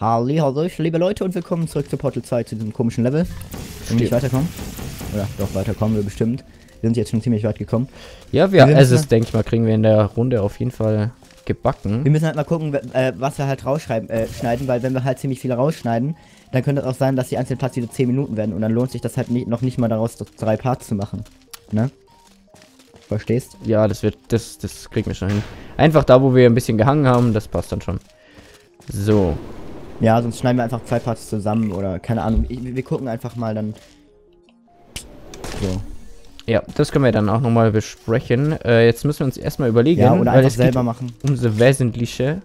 Halli, hallo, liebe Leute und willkommen zurück zu Portal 2, zu diesem komischen Level. Wenn wir nicht weiterkommen. Oder doch, weiterkommen wir bestimmt. Wir sind jetzt schon ziemlich weit gekommen. Ja, wir, Wir also es denke ich mal, kriegen wir in der Runde auf jeden Fall Wir gebacken. müssen halt mal gucken, äh, was wir halt rausschreiben, äh, weil wenn wir halt ziemlich viel rausschneiden, dann könnte es auch sein, dass die einzelnen Parts wieder 10 Minuten werden und dann lohnt sich das halt nicht, noch nicht mal daraus, drei Parts zu machen. Ne? Verstehst? Ja, das wird, das, das kriegen wir schon hin. Einfach da, wo wir ein bisschen gehangen haben, das passt dann schon. So. Ja, sonst schneiden wir einfach zwei Parts zusammen oder keine Ahnung. Ich, wir gucken einfach mal dann. So. Ja, das können wir dann auch nochmal besprechen. Äh, jetzt müssen wir uns erstmal überlegen, Ja, oder einfach selber machen. um das Wesentliche.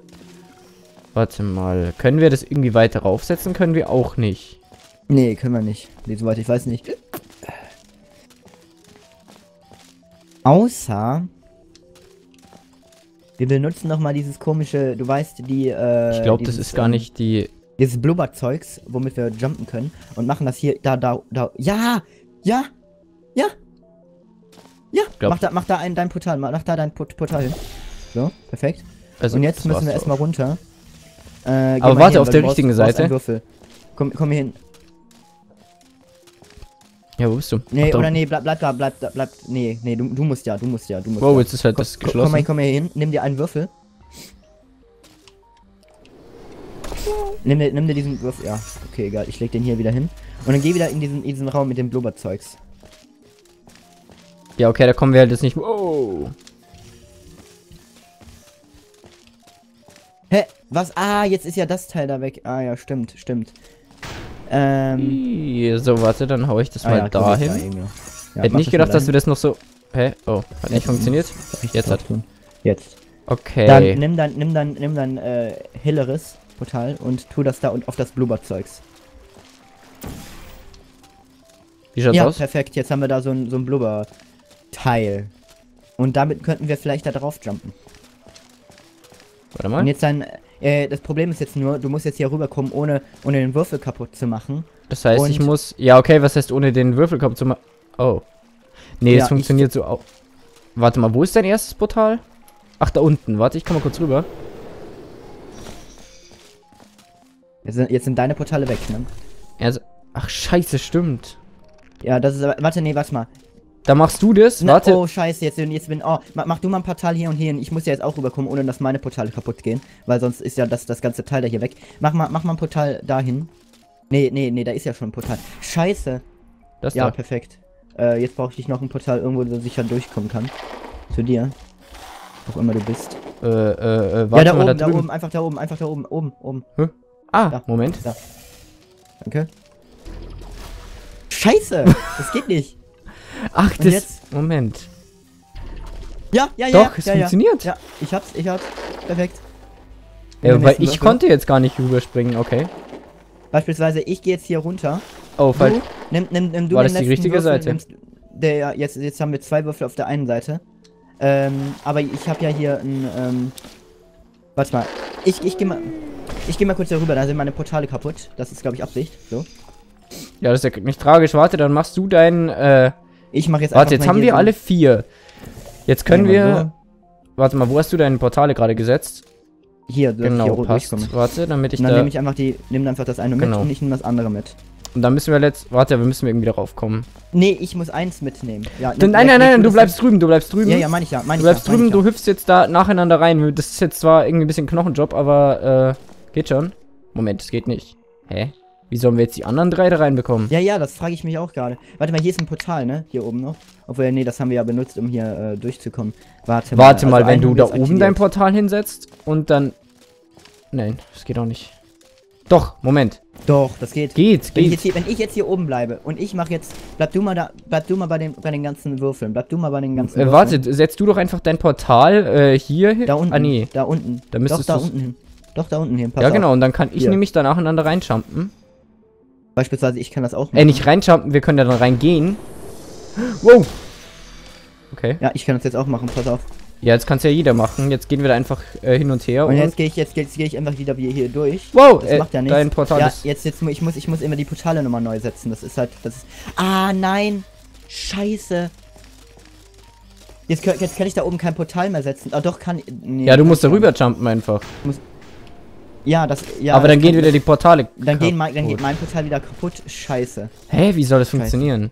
Warte mal, können wir das irgendwie weiter raufsetzen? Können wir auch nicht. Nee, können wir nicht. Nee, soweit ich weiß nicht. Außer. Wir benutzen noch mal dieses komische, du weißt, die, äh. Ich glaube, das ist gar ähm, nicht die... Dieses Blubberzeugs, womit wir jumpen können. Und machen das hier, da, da, da. Ja! Ja! Ja! Ja! Glaub- mach da, mach da ein, dein Portal, mach da dein Port Portal hin. So, perfekt. Also, Und jetzt müssen wir erstmal runter. Äh, Aber warte, hin, auf der richtigen Seite. Komm, komm hier hin. Ja, wo bist du? Nee, Ach, oder nee, bleib, bleib da, bleib da, bleib. Nee, nee, du, du musst ja, du musst ja, du musst Wow, ja. jetzt ist halt komm, das komm, komm, mal, geschlossen. komm mal hier hin, nimm dir einen Würfel. Nimm dir, nimm dir diesen Würfel. Ja, okay, egal. Ich leg den hier wieder hin. Und dann geh wieder in diesen, in diesen Raum mit dem Blubberzeugs. Ja, okay, da kommen wir halt jetzt nicht... Wow. Hä? Was? Ah, jetzt ist ja das Teil da weg. Ah, ja, stimmt, stimmt. Ähm. So, warte, dann hau ich das ah, mal ja, dahin. da irgendwo. Ja, Hätte nicht gedacht, dass wir dahin. das noch so... Hä? Oh, hat nicht funktioniert? Jetzt hat- tun. Jetzt. Okay. Dann nimm dann, nimm dann, nimm dann, äh, Hilleris Portal und tu das da und auf das Blubberzeugs. Wie schaut's Ja, aus? perfekt. Jetzt haben wir da so ein, so ein Blubber-Teil. Und damit könnten wir vielleicht da drauf jumpen. Warte Und mal. jetzt dann, äh, das Problem ist jetzt nur, du musst jetzt hier rüberkommen, ohne, ohne den Würfel kaputt zu machen. Das heißt, ich und- muss... Ja, okay, was heißt ohne den Würfel kaputt zu machen? Oh. Nee, Ja, es funktioniert so auch... Warte mal, wo ist dein erstes Portal? Ach, da unten. Warte, ich komm mal kurz rüber. Jetzt sind, jetzt sind deine Portale weg, ne? Also, ach, scheiße, stimmt. Ja, das ist aber, warte, nee, warte mal. Da machst du das? Na, Warte. Oh, scheiße, jetzt, jetzt bin, oh, mach, mach du mal ein Portal hier und hier hin. Ich muss ja jetzt auch rüberkommen, ohne dass meine Portale kaputt gehen. Weil sonst ist ja das, das ganze Teil da hier weg. Mach mal, mach mal ein Portal dahin. Nee, nee, nee, da ist ja schon ein Portal. Scheiße. Das Ja, da. perfekt. Äh, jetzt brauche ich noch ein Portal irgendwo, wo sicher durchkommen kann. Zu dir. Wo auch immer du bist. Äh, äh, äh, ja, warte da mal, oben, da drüben. oben, einfach da oben, einfach da oben, oben, oben. Ah, Da. Moment. Danke. Scheiße! das geht nicht. Ach, das... jetzt? Moment. Ja, ja, ja. Doch, es ja, funktioniert. Ja, ich hab's, ich hab's. Perfekt. Ja, weil ich Würfel. konnte jetzt gar nicht rüberspringen, okay. Beispielsweise, ich gehe jetzt hier runter. Oh, falsch. nimm, nimm, nimm du War das die richtige Würfel, Seite? Nimmst, der, jetzt, jetzt haben wir zwei Würfel auf der einen Seite. Ähm, aber ich habe ja hier ein, ähm, warte mal. Ich, ich geh mal, ich geh mal kurz darüber, da sind meine Portale kaputt. Das ist, glaube ich, Absicht. So. Ja, das ist ja nicht tragisch. Warte, dann machst du dein, äh... Ich mache jetzt Warte, jetzt haben wir so- alle vier. Jetzt können wir... Warte mal, wo hast du deine Portale gerade gesetzt? So. Hier, ich genau, hier passt. Warte, damit ich Und dann da... nehme ich einfach die, nimm einfach das eine mit Genau. und ich nehme das andere mit. Und dann müssen wir letzt... Warte, wir müssen irgendwie darauf kommen. Nee, ich muss eins mitnehmen. Ja, Nein, nein, nein, nein, du bleibst drüben, du bleibst drüben. Ja, ja, meine ich ja, meine Du bleibst ja, drüben, du hüpfst jetzt da nacheinander rein. Das ist jetzt zwar irgendwie ein bisschen Knochenjob, aber, äh, geht schon. Moment, es geht nicht. Hä? Wie sollen wir jetzt die anderen drei da reinbekommen? Ja, ja, das frage ich mich auch gerade. Warte mal, hier ist ein Portal, ne? Hier oben noch. Obwohl, nee, das haben wir ja benutzt, um hier äh, durchzukommen. Warte mal. Warte mal, also wenn einen du da oben dein. Portal hinsetzt und dann... Nein, das geht auch nicht. Doch, Moment. Doch, das geht. Geht, Wenn ich, geht. jetzt hier, wenn ich jetzt hier oben bleibe und ich mache jetzt. Bleib du mal da. Bleib du mal bei den, bei den ganzen Würfeln. Bleib du mal bei den ganzen Äh, Würfeln. warte, setzt du doch einfach dein Portal äh, hier hin. Da unten. Ah, nee. Da unten. Da Doch, müsstest da du's- unten hin. Doch, da unten hin. Pass ja, auf. genau. Und dann kann ich Hier. nämlich da nacheinander reinjumpen. Beispielsweise, ich kann das auch Äh, nicht reinjumpen, wir können da dann reingehen. Wow. Okay. Ja, ich kann das jetzt auch machen. Pass auf. Ja, jetzt kann es ja jeder machen. Jetzt gehen wir da einfach äh, hin und her. Und Und, jetzt gehe ich, jetzt, jetzt gehe ich einfach wieder wie hier durch. wow, Das äh, macht ja nichts. dein Portal ja, ist... jetzt, jetzt, ich muss, ich muss immer die Portale nochmal neu setzen. Das ist halt, das ist. Ah, nein! Scheiße! Jetzt, kann- jetzt kann ich da oben kein Portal mehr setzen. Ah, doch, kann. Nee, Ja, du musst ich da gar rüber jumpen einfach. Ja, das. Ja, aber dann gehen wieder die Portale Dann, gehen mein, dann geht mein Portal wieder kaputt. Scheiße. Hä, wie soll das Scheiße. funktionieren?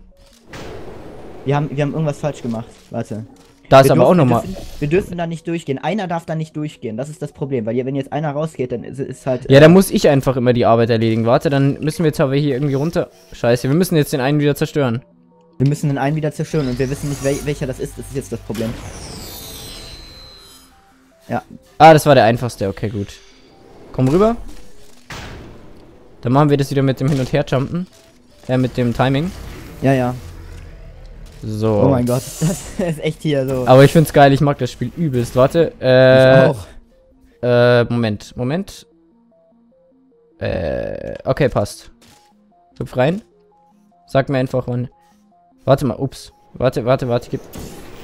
Wir haben, wir haben irgendwas falsch gemacht. Warte. Da ist wir aber auch dürfen- nochmal. Wir dürfen, wir dürfen da nicht durchgehen. Einer darf da nicht durchgehen. Das ist das Problem. Weil wenn jetzt einer rausgeht, dann ist, ist halt. Ja, dann muss ich einfach immer die Arbeit erledigen. Warte, dann müssen wir jetzt aber hier irgendwie runter. Scheiße, wir müssen jetzt den einen wieder zerstören. Wir müssen den einen wieder zerstören und wir wissen nicht, wel welcher das ist. Das ist jetzt das Problem. Ja, Ah, das war der einfachste. Okay, gut. Komm rüber. Dann machen wir das wieder mit dem Hin- und Her-Jumpen. Ja, mit dem Timing. ja, ja. So. Oh mein Gott, das ist echt hier so. Aber ich find's geil, ich mag das Spiel übelst. Warte, Ich äh, auch. äh, Moment, Moment. Äh, okay, passt. Hüpf rein. Sag mir einfach wann. Warte mal, ups. Warte, warte, warte, gib.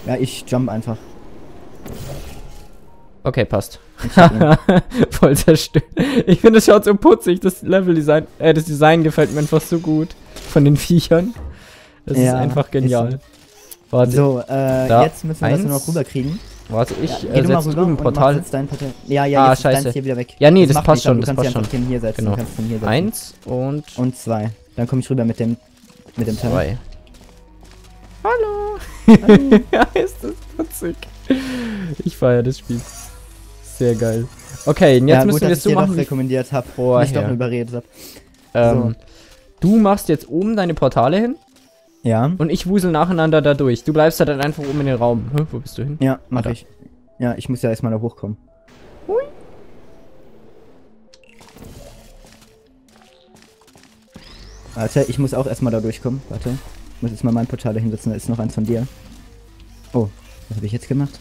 Ja, ich jump einfach. Okay, passt. Voll zerstört. Ich finde, es schaut so putzig. Das Leveldesign, äh, das Design gefällt mir einfach so gut. Von den Viechern. Das ist Ja, einfach ist genial. Warte, so, äh, Da, jetzt müssen wir das nur eins. noch rüberkriegen. warte, ich ja, äh, setze drüben ein Portal. Ja, ja, Ah, jetzt ist scheiße. hier wieder weg. Ja, nee, das macht passt nichts, aber schon, das Du kannst passt ja einfach schon. hier setzen. Genau. Hier setzen. Eins und Und zwei. Dann komme ich rüber mit dem, mit dem zwei. Hallo. ja, ist das putzig. Ich feiere das Spiel. Sehr geil. Okay, jetzt ja, müssen gut, wir es ich so machen, wie rekommendiert habe. vorher. Mich doch überredet habe. ähm, Du machst jetzt oben deine Portale hin Ja. und ich wusel nacheinander da durch. Du bleibst da dann einfach oben in den Raum. Hä, wo bist du hin? Ja, mach Warte. ich. Ja, ich muss ja erstmal da hochkommen. Warte, ich muss auch erstmal da durchkommen. Warte. Ich muss jetzt mal mein Portal da hinsetzen, da ist noch eins von dir. Oh, was habe ich jetzt gemacht?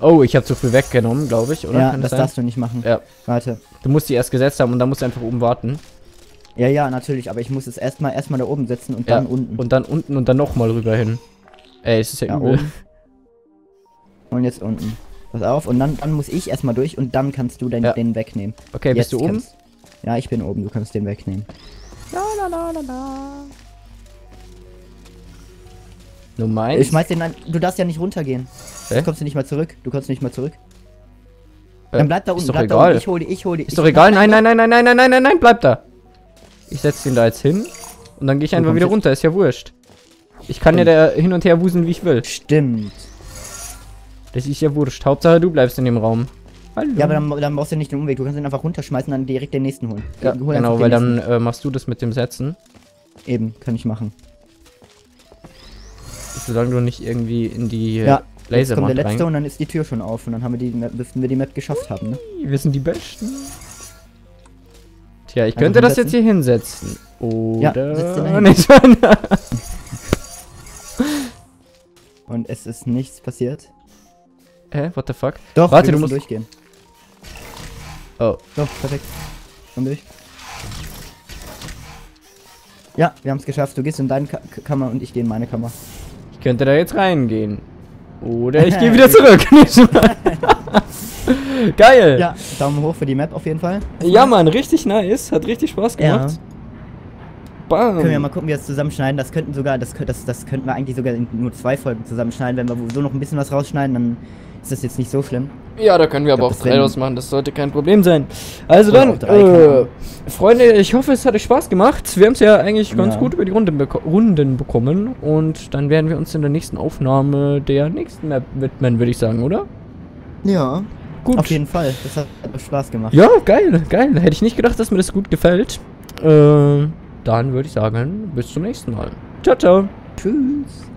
Oh, ich habe zu viel weggenommen, glaube ich, oder? ja, Kann das sein? darfst du nicht machen. Ja. Warte. Du musst die erst gesetzt haben und dann musst du einfach oben warten. Ja, ja, natürlich, aber ich muss es erstmal erstmal da oben setzen und Ja, dann unten. Und dann unten und dann nochmal rüber hin. Ey, es ist ja, Ja, übel. oben. Und jetzt unten. Pass auf, und dann, dann muss ich erstmal durch und dann kannst du den, Ja. den wegnehmen. Okay, bist Jetzt du oben? kannst- Ja, ich bin oben, du kannst den wegnehmen. Nummer eins. Ich schmeiß den an. Du darfst ja nicht runtergehen. Hä? Jetzt kommst du nicht mal zurück. Du kommst nicht mal zurück. Äh, Dann bleib da ist unten. doch bleib da egal. unten. Ich hol die, ich hol die. Ist doch egal. Nein, nein, nein, nein, nein, nein, nein, nein, nein, bleib da. Ich setze den da jetzt hin und dann gehe ich einfach wieder runter. Ist ja wurscht. Ich kann ja da hin und her wuseln, wie ich will. Stimmt. Das ist ja wurscht. Hauptsache, du bleibst in dem Raum. Hallo. Ja, aber dann, dann brauchst du nicht den Umweg. Du kannst ihn einfach runterschmeißen und dann direkt den nächsten holen. Ja, Hol genau, weil nächsten. dann äh, machst du das mit dem Setzen. Eben, kann ich machen. Solange du nicht irgendwie in die äh, Ja, Jetzt kommt der letzte rein. und dann ist die Tür schon auf und dann haben wir die Map, müssten wir die Map geschafft haben, ne? Wir sind die Besten. Tja, ich Einfach könnte das jetzt hier hinsetzen. Ja, Oder hin. nicht? Und es ist nichts passiert. Hä, what the fuck? Doch, Warte, wir du musst- durchgehen. Oh, So, perfekt. Komm durch. Ja, wir haben es geschafft. Du gehst in deine Ka Kammer und ich gehe in meine Kammer. Könnte da jetzt reingehen. Oder ich gehe wieder zurück. Geil. Ja, Daumen hoch für die Map auf jeden Fall. Ja, Mann, richtig nice. Hat richtig Spaß Ja. Bam. Können wir mal gucken, wie wir das zusammenschneiden. Das könnten sogar, das, das, das könnten wir eigentlich sogar in nur zwei Folgen zusammenschneiden. Wenn wir so noch ein bisschen was rausschneiden, dann ist das jetzt nicht so schlimm. Ja, da können wir Ich aber glaub, auch drei draus machen. Das sollte kein Problem sein. Also Oder dann, äh. Freunde, ich hoffe, es hat euch Spaß gemacht. Wir haben es ja eigentlich ganz Ja. gut über die Runden, beko Runden bekommen. Und dann werden wir uns in der nächsten Aufnahme der nächsten Map widmen, würde ich sagen, oder? Ja. Gut. Auf jeden Fall. Das hat Spaß gemacht. Ja, geil, geil. Hätte ich nicht gedacht, dass mir das gut gefällt. Äh, dann würde ich sagen, bis zum nächsten Mal. Ciao, ciao. Tschüss.